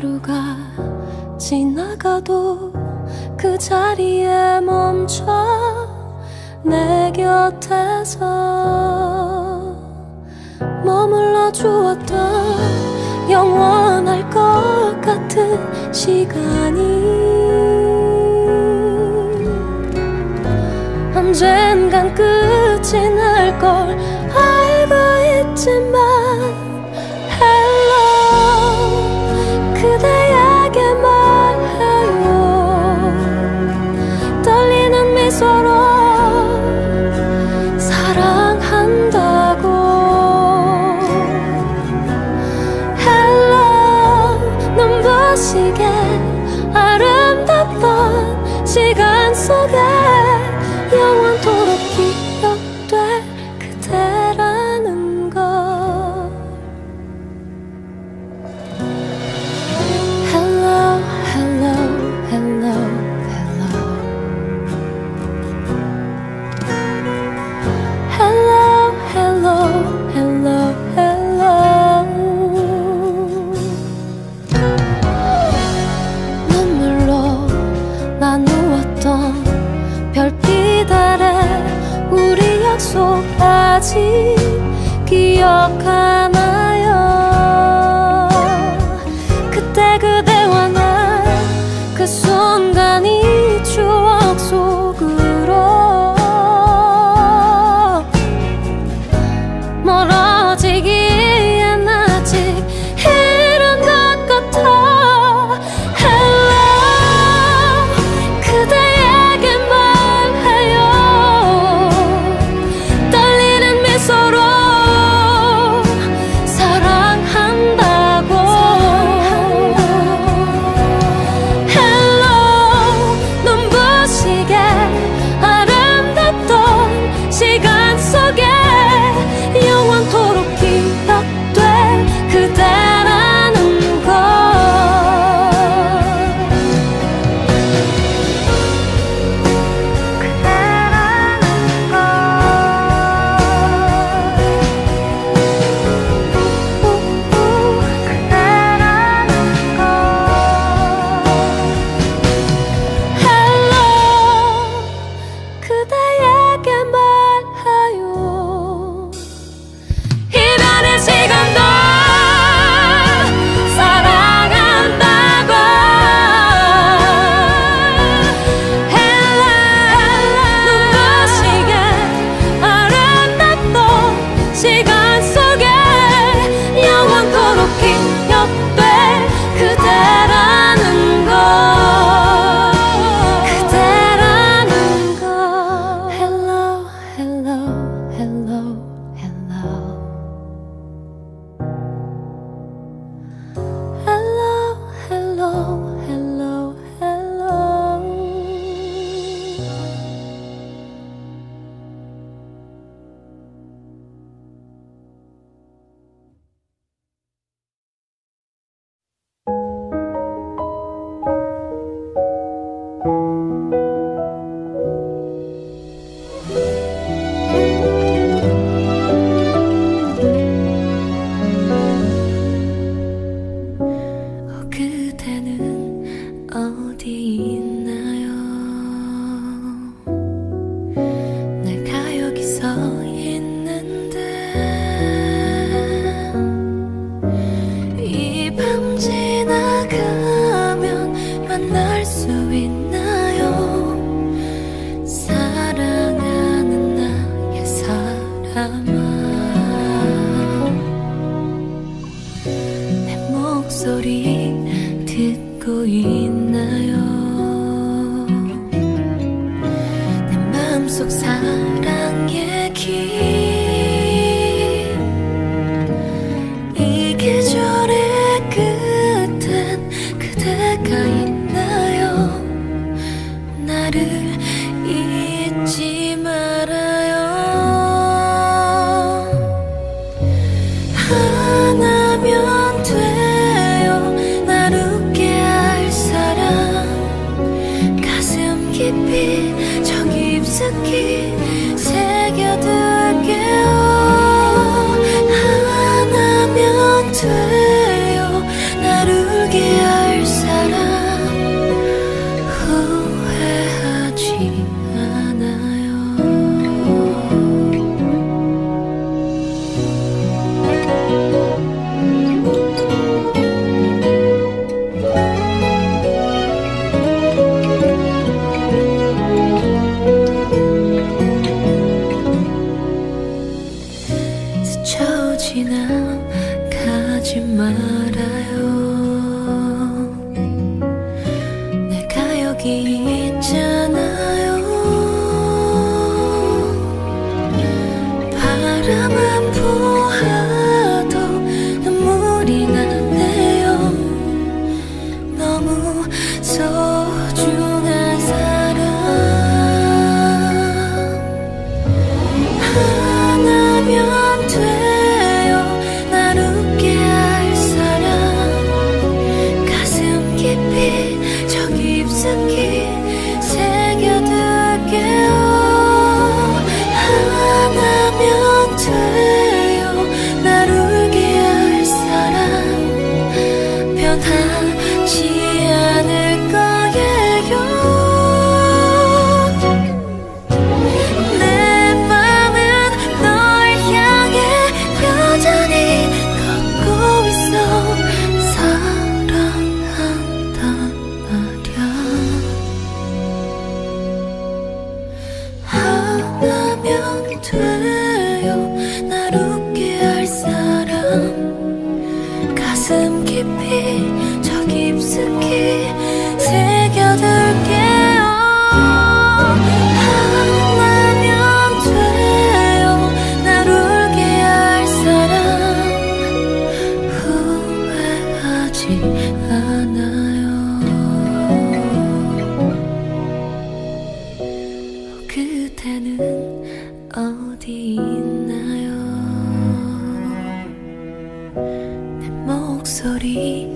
하루가 지나가도 그 자리에 멈춰 내 곁에서 머물러 주었던 영원할 것 같은 시간이 언젠간 끝이 날 걸 알고 있지만 散落。 쉽지 않아요. 그대는 어디 있나요? 내 목소리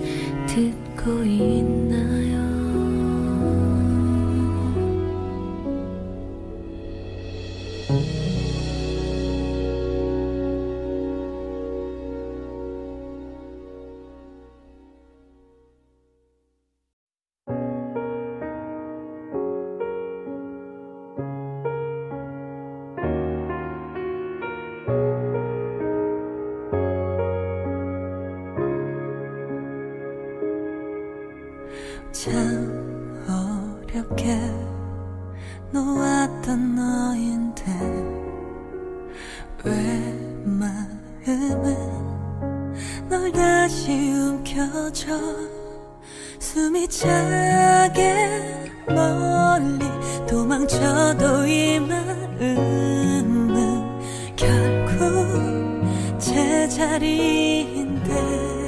자리인데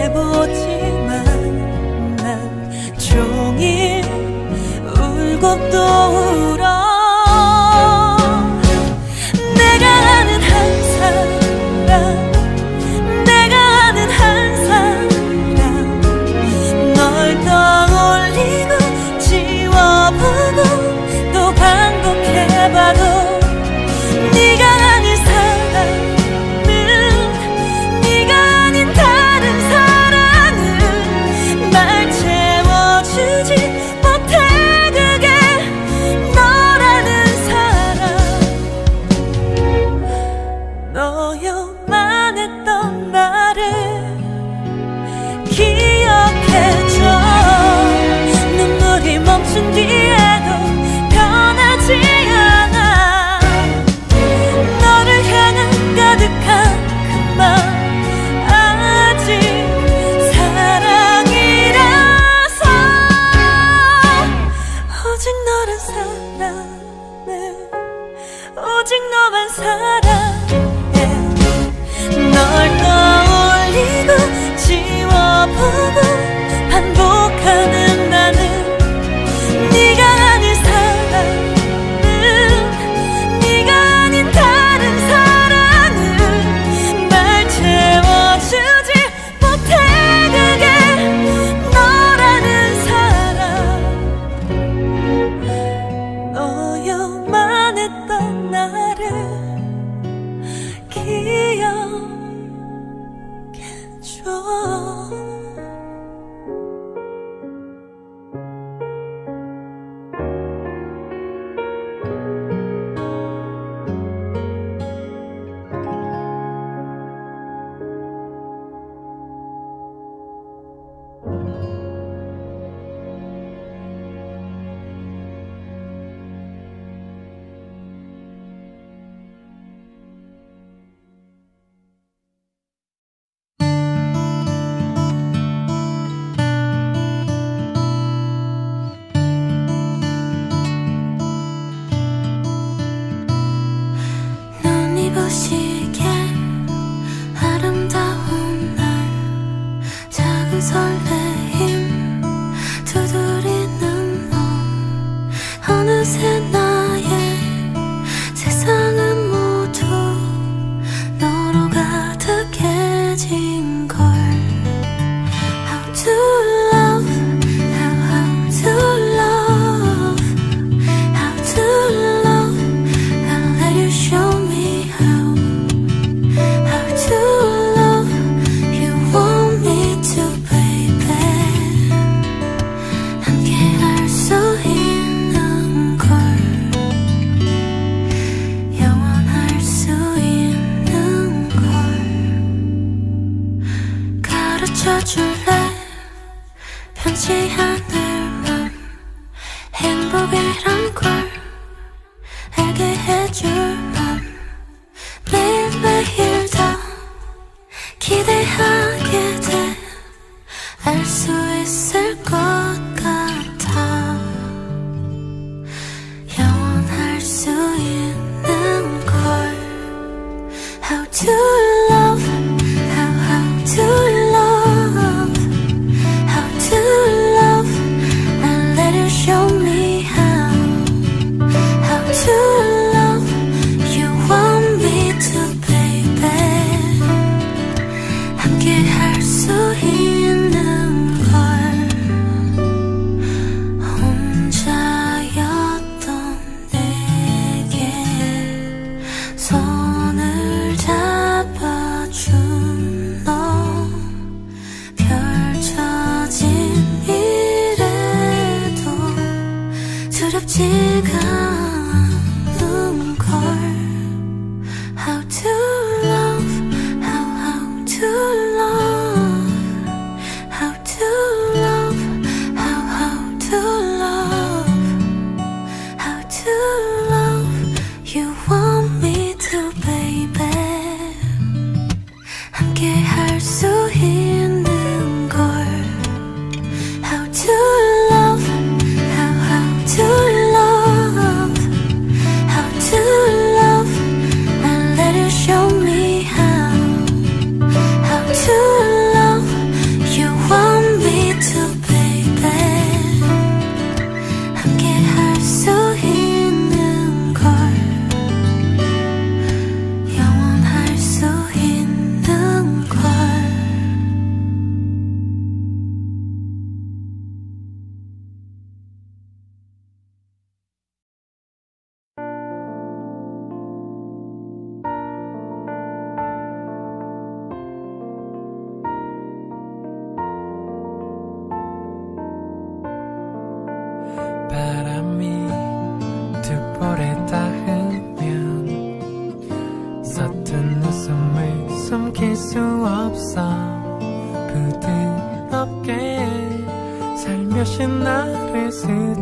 해보지만 난 종일 울고 또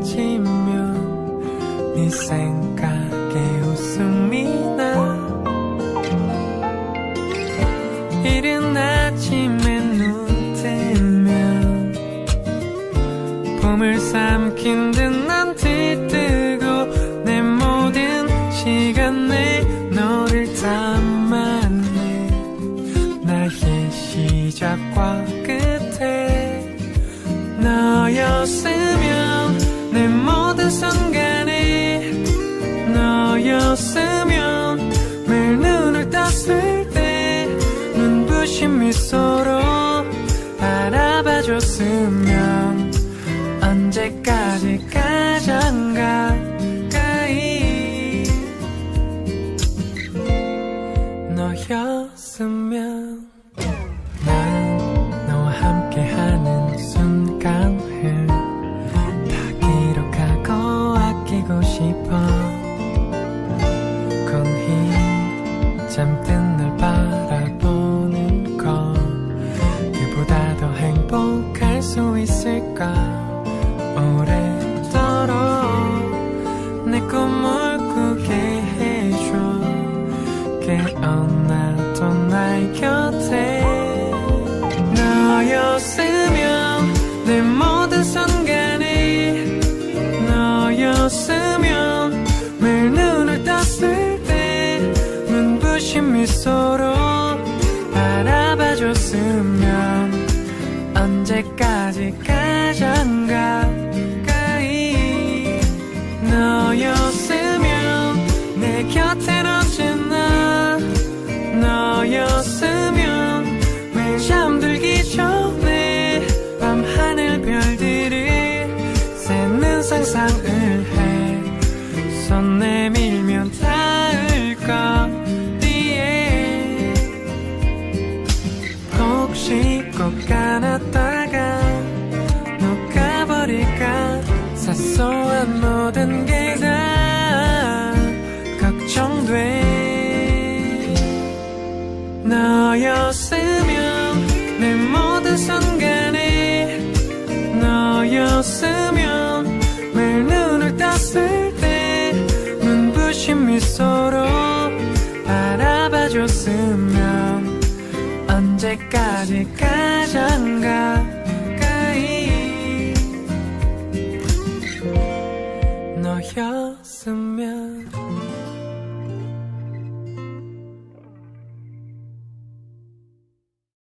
봄을 삼킨 듯난 들뜨 바라봐줬으면 언제까 더 행복할 수 있을까? 오래 상상을 해. 손 내밀면 닿을 거리에. 혹시 꼭 안았다가 녹아버릴까? 사소한 모든 게 다 걱정돼. 너였으면 내 모든 순간에 너였으면 떴을 때 눈부신 미소로 바라봐줬으면 언제까지 가장 가